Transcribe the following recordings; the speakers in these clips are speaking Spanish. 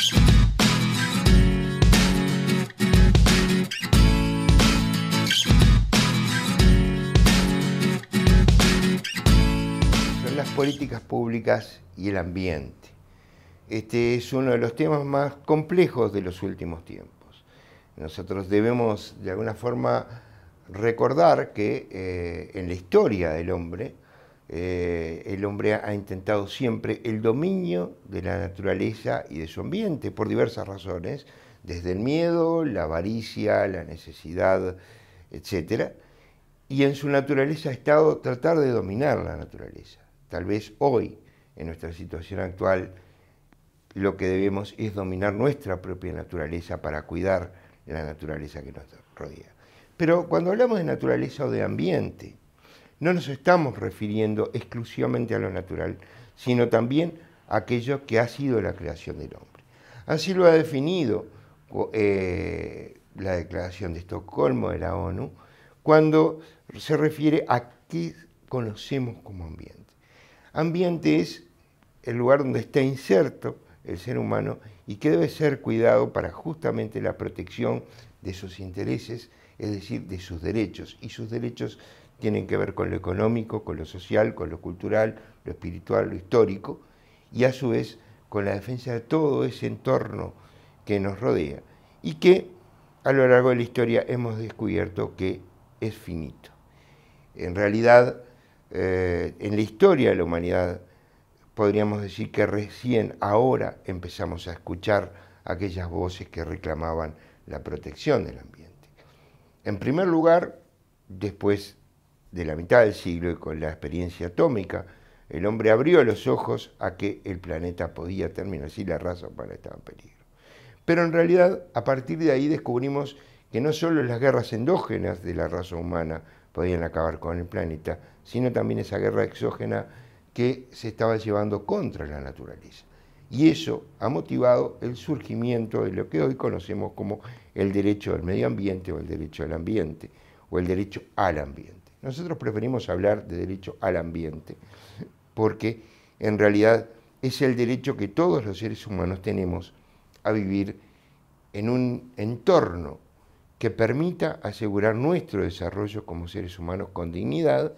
Son las políticas públicas y el ambiente. Este es uno de los temas más complejos de los últimos tiempos. Nosotros debemos, de alguna forma, recordar que eh, en la historia del hombre, eh, el hombre ha intentado siempre el dominio de la naturaleza y de su ambiente por diversas razones, desde el miedo, la avaricia, la necesidad, etc. Y en su naturaleza ha estado tratar de dominar la naturaleza. Tal vez hoy, en nuestra situación actual, lo que debemos es dominar nuestra propia naturaleza para cuidar la naturaleza que nos rodea. Pero cuando hablamos de naturaleza o de ambiente, no nos estamos refiriendo exclusivamente a lo natural, sino también a aquello que ha sido la creación del hombre. Así lo ha definido eh, la Declaración de Estocolmo de la ONU, cuando se refiere a qué conocemos como ambiente. Ambiente es el lugar donde está inserto el ser humano y que debe ser cuidado para justamente la protección de sus intereses, es decir, de sus derechos. Y sus derechos tienen que ver con lo económico, con lo social, con lo cultural, lo espiritual, lo histórico, y a su vez con la defensa de todo ese entorno que nos rodea y que a lo largo de la historia hemos descubierto que es finito. En realidad, eh, en la historia de la humanidad, podríamos decir que recién ahora empezamos a escuchar aquellas voces que reclamaban la protección del ambiente. En primer lugar, después de la mitad del siglo y con la experiencia atómica, el hombre abrió los ojos a que el planeta podía terminar, así la raza humana estaba en peligro. Pero en realidad, a partir de ahí descubrimos que no solo las guerras endógenas de la raza humana podían acabar con el planeta, sino también esa guerra exógena que se estaba llevando contra la naturaleza. Y eso ha motivado el surgimiento de lo que hoy conocemos como el derecho al medio ambiente o el derecho al ambiente o el derecho al ambiente. Nosotros preferimos hablar de derecho al ambiente porque en realidad es el derecho que todos los seres humanos tenemos a vivir en un entorno que permita asegurar nuestro desarrollo como seres humanos con dignidad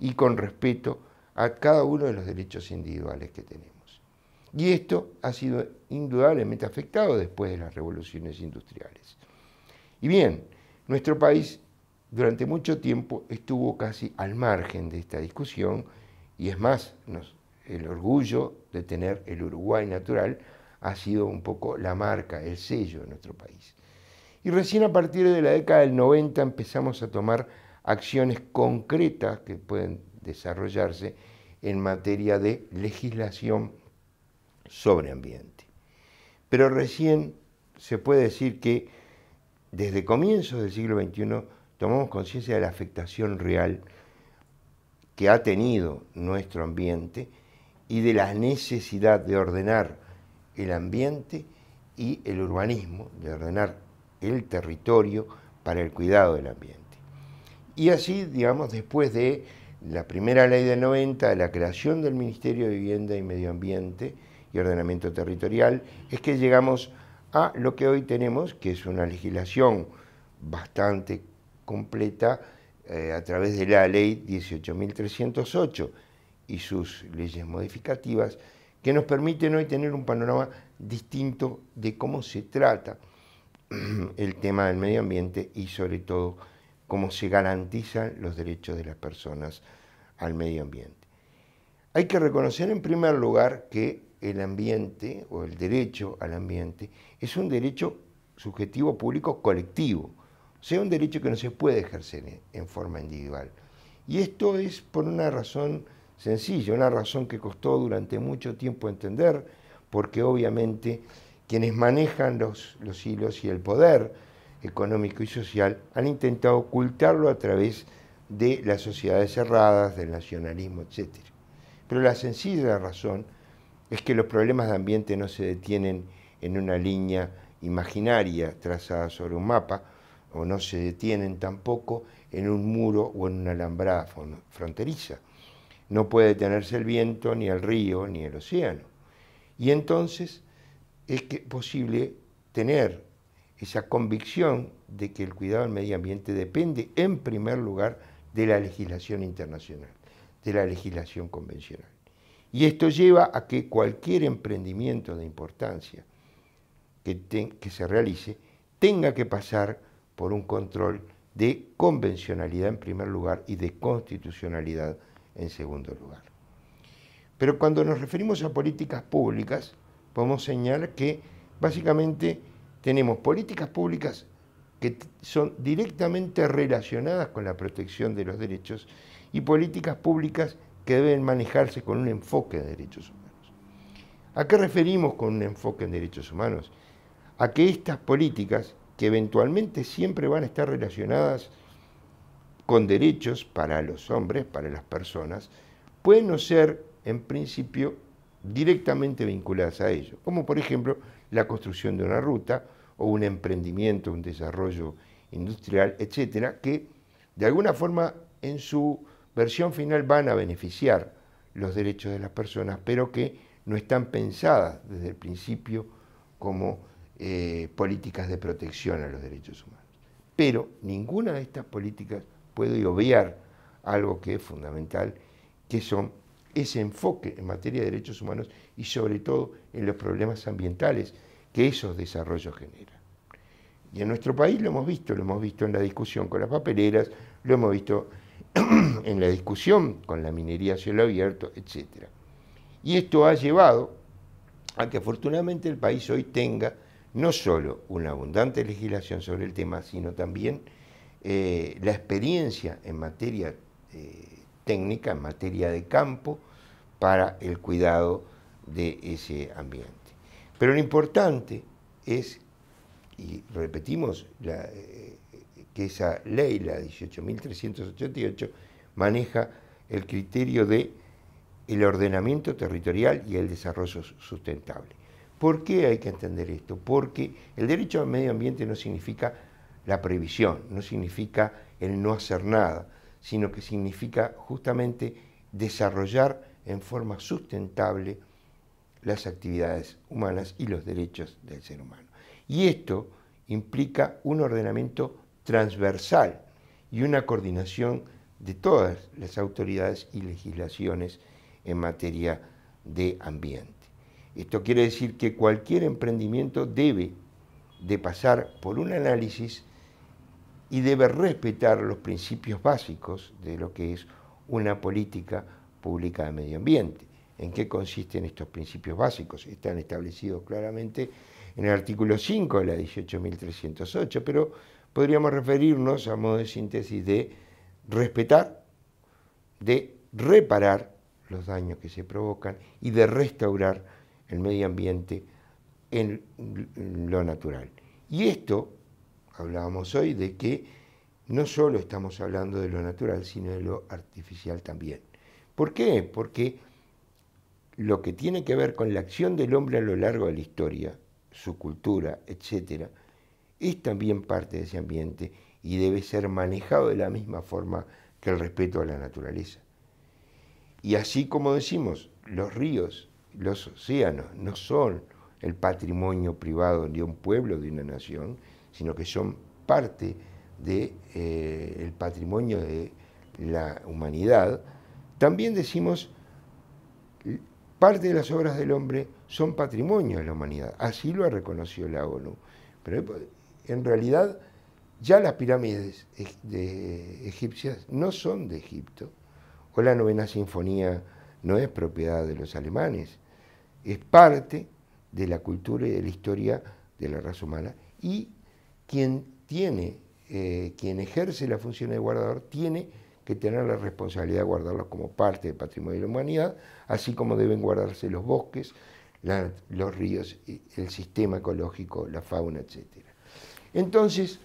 y con respeto a cada uno de los derechos individuales que tenemos. Y esto ha sido indudablemente afectado después de las revoluciones industriales. Y bien, nuestro país durante mucho tiempo estuvo casi al margen de esta discusión y es más, el orgullo de tener el Uruguay natural ha sido un poco la marca, el sello de nuestro país. Y recién a partir de la década del 90 empezamos a tomar acciones concretas que pueden desarrollarse en materia de legislación sobre ambiente. Pero recién se puede decir que desde comienzos del siglo XXI tomamos conciencia de la afectación real que ha tenido nuestro ambiente y de la necesidad de ordenar el ambiente y el urbanismo, de ordenar el territorio para el cuidado del ambiente. Y así, digamos, después de la primera ley del 90, de la creación del Ministerio de Vivienda y Medio Ambiente y Ordenamiento Territorial, es que llegamos a lo que hoy tenemos, que es una legislación bastante completa eh, a través de la ley 18.308 y sus leyes modificativas, que nos permiten hoy tener un panorama distinto de cómo se trata el tema del medio ambiente y sobre todo cómo se garantizan los derechos de las personas al medio ambiente. Hay que reconocer en primer lugar que el ambiente o el derecho al ambiente es un derecho subjetivo público colectivo sea un derecho que no se puede ejercer en forma individual. Y esto es por una razón sencilla, una razón que costó durante mucho tiempo entender, porque obviamente quienes manejan los, los hilos y el poder económico y social han intentado ocultarlo a través de las sociedades cerradas, del nacionalismo, etc. Pero la sencilla razón es que los problemas de ambiente no se detienen en una línea imaginaria trazada sobre un mapa, o no se detienen tampoco en un muro o en una alambrada fronteriza. No puede detenerse el viento, ni el río, ni el océano. Y entonces es posible tener esa convicción de que el cuidado del medio ambiente depende en primer lugar de la legislación internacional, de la legislación convencional. Y esto lleva a que cualquier emprendimiento de importancia que se realice tenga que pasar por un control de convencionalidad en primer lugar y de constitucionalidad en segundo lugar. Pero cuando nos referimos a políticas públicas, podemos señalar que básicamente tenemos políticas públicas que son directamente relacionadas con la protección de los derechos y políticas públicas que deben manejarse con un enfoque de derechos humanos. ¿A qué referimos con un enfoque en derechos humanos? A que estas políticas, que eventualmente siempre van a estar relacionadas con derechos para los hombres, para las personas, pueden no ser en principio directamente vinculadas a ello, como por ejemplo la construcción de una ruta o un emprendimiento, un desarrollo industrial, etcétera, que de alguna forma en su versión final van a beneficiar los derechos de las personas, pero que no están pensadas desde el principio como eh, políticas de protección a los derechos humanos. Pero ninguna de estas políticas puede obviar algo que es fundamental, que son ese enfoque en materia de derechos humanos y sobre todo en los problemas ambientales que esos desarrollos generan. Y en nuestro país lo hemos visto, lo hemos visto en la discusión con las papeleras, lo hemos visto en la discusión con la minería a cielo abierto, etc. Y esto ha llevado a que afortunadamente el país hoy tenga no solo una abundante legislación sobre el tema, sino también eh, la experiencia en materia eh, técnica, en materia de campo, para el cuidado de ese ambiente. Pero lo importante es, y repetimos, eh, que esa ley, la 18.388, maneja el criterio de el ordenamiento territorial y el desarrollo sustentable. ¿Por qué hay que entender esto? Porque el derecho al medio ambiente no significa la previsión, no significa el no hacer nada, sino que significa justamente desarrollar en forma sustentable las actividades humanas y los derechos del ser humano. Y esto implica un ordenamiento transversal y una coordinación de todas las autoridades y legislaciones en materia de ambiente. Esto quiere decir que cualquier emprendimiento debe de pasar por un análisis y debe respetar los principios básicos de lo que es una política pública de medio ambiente. ¿En qué consisten estos principios básicos? Están establecidos claramente en el artículo 5 de la 18.308, pero podríamos referirnos a modo de síntesis de respetar, de reparar los daños que se provocan y de restaurar el medio ambiente en lo natural. Y esto, hablábamos hoy, de que no solo estamos hablando de lo natural, sino de lo artificial también. ¿Por qué? Porque lo que tiene que ver con la acción del hombre a lo largo de la historia, su cultura, etc., es también parte de ese ambiente y debe ser manejado de la misma forma que el respeto a la naturaleza. Y así como decimos, los ríos, los océanos no son el patrimonio privado de un pueblo, de una nación, sino que son parte del de, eh, patrimonio de la humanidad, también decimos, parte de las obras del hombre son patrimonio de la humanidad. Así lo ha reconocido la ONU. Pero en realidad ya las pirámides de egipcias no son de Egipto. O la novena sinfonía no es propiedad de los alemanes. Es parte de la cultura y de la historia de la raza humana. Y quien tiene, eh, quien ejerce la función de guardador, tiene que tener la responsabilidad de guardarlos como parte del patrimonio de la humanidad, así como deben guardarse los bosques, los ríos, el sistema ecológico, la fauna, etc. Entonces,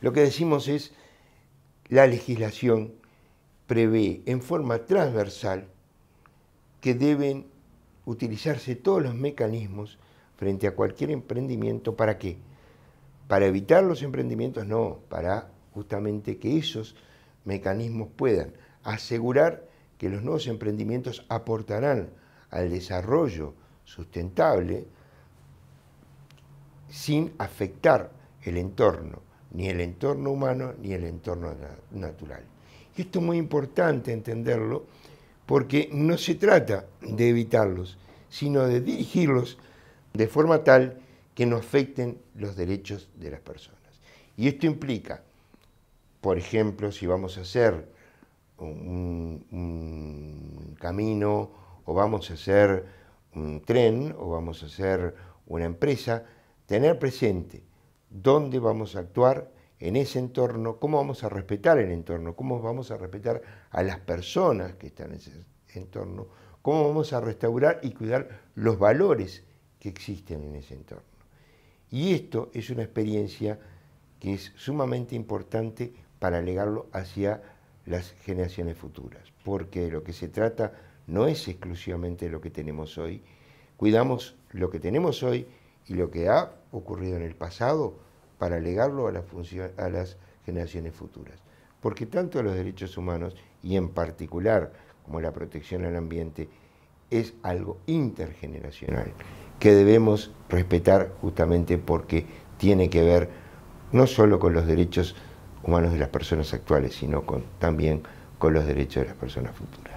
lo que decimos es, la legislación prevé en forma transversal que deben utilizarse todos los mecanismos frente a cualquier emprendimiento, ¿para qué? Para evitar los emprendimientos, no, para justamente que esos mecanismos puedan asegurar que los nuevos emprendimientos aportarán al desarrollo sustentable sin afectar el entorno, ni el entorno humano ni el entorno natural. Esto es muy importante entenderlo porque no se trata de evitarlos, sino de dirigirlos de forma tal que no afecten los derechos de las personas. Y esto implica, por ejemplo, si vamos a hacer un, camino o vamos a hacer un tren o vamos a hacer una empresa, tener presente dónde vamos a actuar en ese entorno, cómo vamos a respetar el entorno, cómo vamos a respetar a las personas que están en ese entorno, cómo vamos a restaurar y cuidar los valores que existen en ese entorno. Y esto es una experiencia que es sumamente importante para legarlo hacia las generaciones futuras, porque lo que se trata no es exclusivamente lo que tenemos hoy, cuidamos lo que tenemos hoy y lo que ha ocurrido en el pasado para legarlo a, las generaciones futuras. Porque tanto los derechos humanos y en particular como la protección al ambiente es algo intergeneracional que debemos respetar justamente porque tiene que ver no solo con los derechos humanos de las personas actuales, sino también con los derechos de las personas futuras.